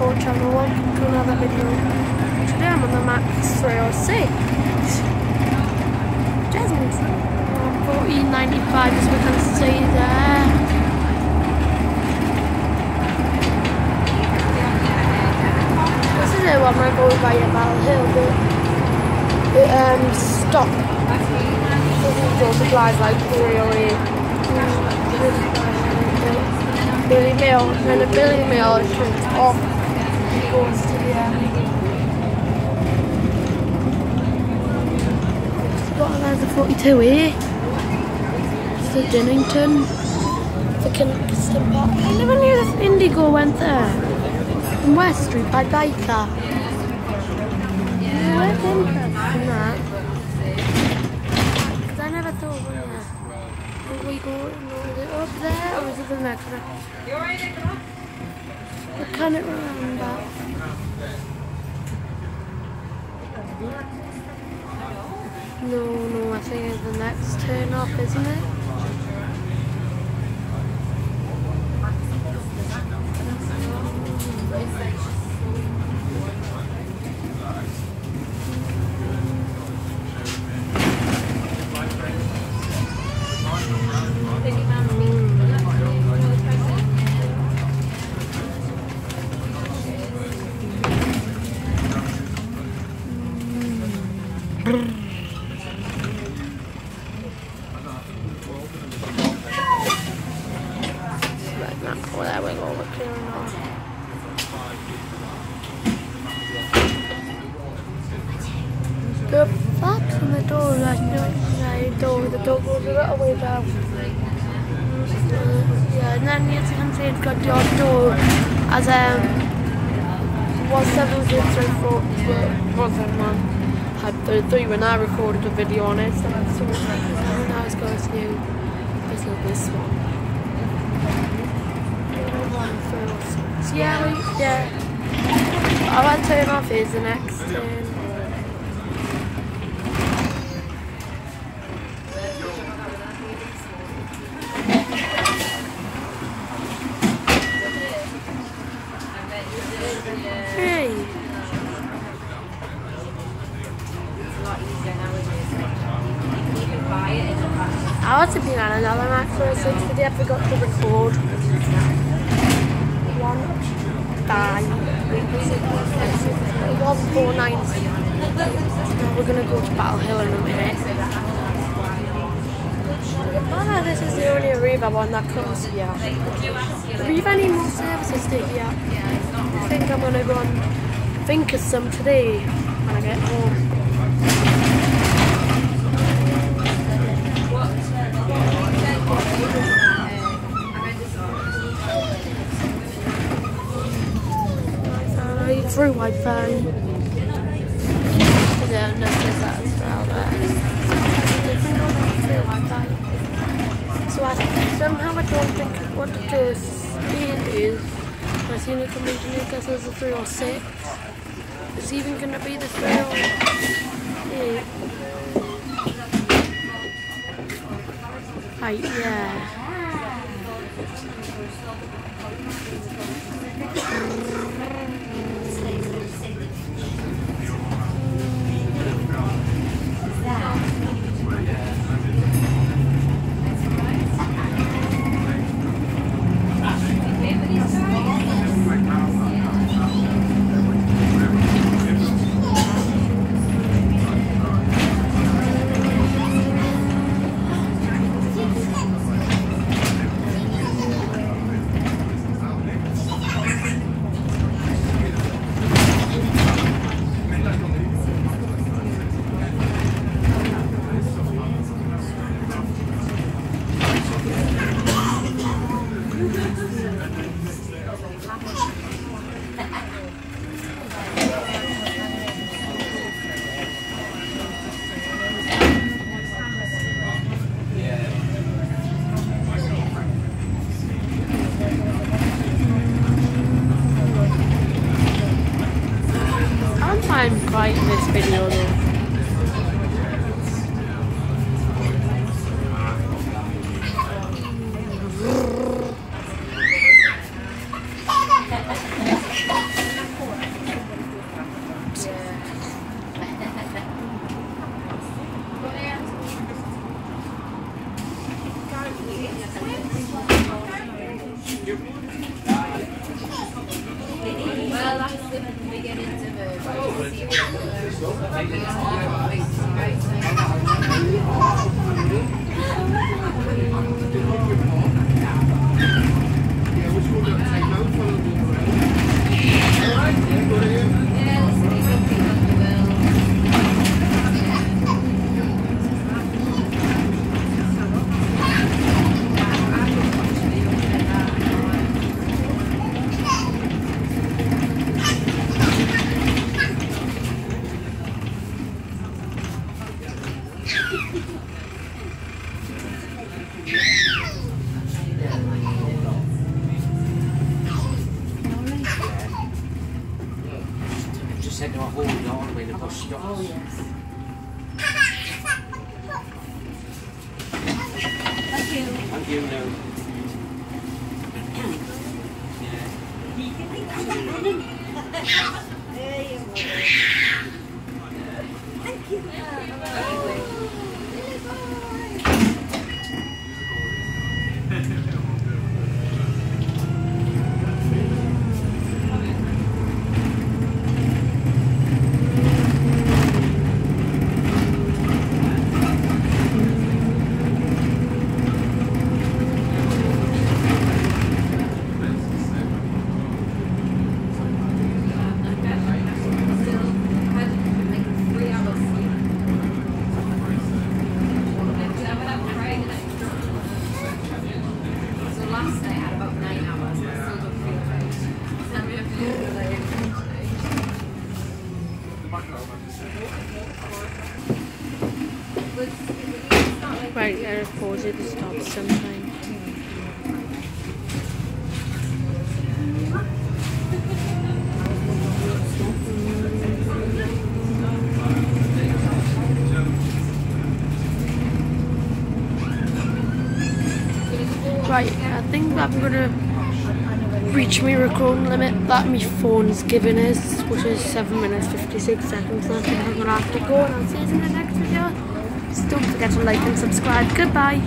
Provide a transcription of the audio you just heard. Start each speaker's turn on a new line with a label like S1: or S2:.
S1: Sport channel. Welcome to another video. Today I'm on the Max 306. Jasmine's uh, 1495 as we can see there. This is the one we're going by Battle Hill, but it um stopped. Draw supplies like 308. Billy Mill, and the Billy Mill is turned off. Goes to the a 42 here. It's Dinnington. The Kingston Park. I never knew this Indigo went there. West Street by Baker. Because I never thought. Will we go is it up there or is it the next one? I can't remember. No, no, I think it's the next turn off, isn't it? Right, not for that we go with clearing off. The flaps on the door, like the door a little way down. Uh, yeah, and then you can see it's got odd door as um was seven six three four wasn't one. Had the three when I recorded a video on it, so that's sort of like now it's going to this is this one. Six. Yeah, yeah. I'll turn off is the next turn. I ought to be on another Max 06 today. I forgot to record. One, five, one, four, nine. We're gonna go to Battle Hill in a minute. Ah, this is the only Arriva one that comes here. Arriva need more services to here. I think I'm gonna go and think of some today when I get home. Wi-Fi. Yeah, no, that as well there. Through So I somehow I don't think what the speed is. I seen it coming to Newcastle as a 306. It's even going to be the 308. Right, yeah. I'm fine quite this video though.
S2: Well, that's the beginnings of
S3: Just said to a hold on when the bus stops.
S2: Oh, yes. Thank you.
S3: Thank you, no. yeah.
S2: So last night I had about nine hours. I still don't feel great. I'm gonna feel like.
S1: Right, I it to stop sometime. Right, I think I'm gonna reach my recording limit that my phone's giving us, which is 7 minutes 56 seconds. So I think I'm gonna have to go and I'll see you in the next video. Don't forget to like and subscribe. Goodbye.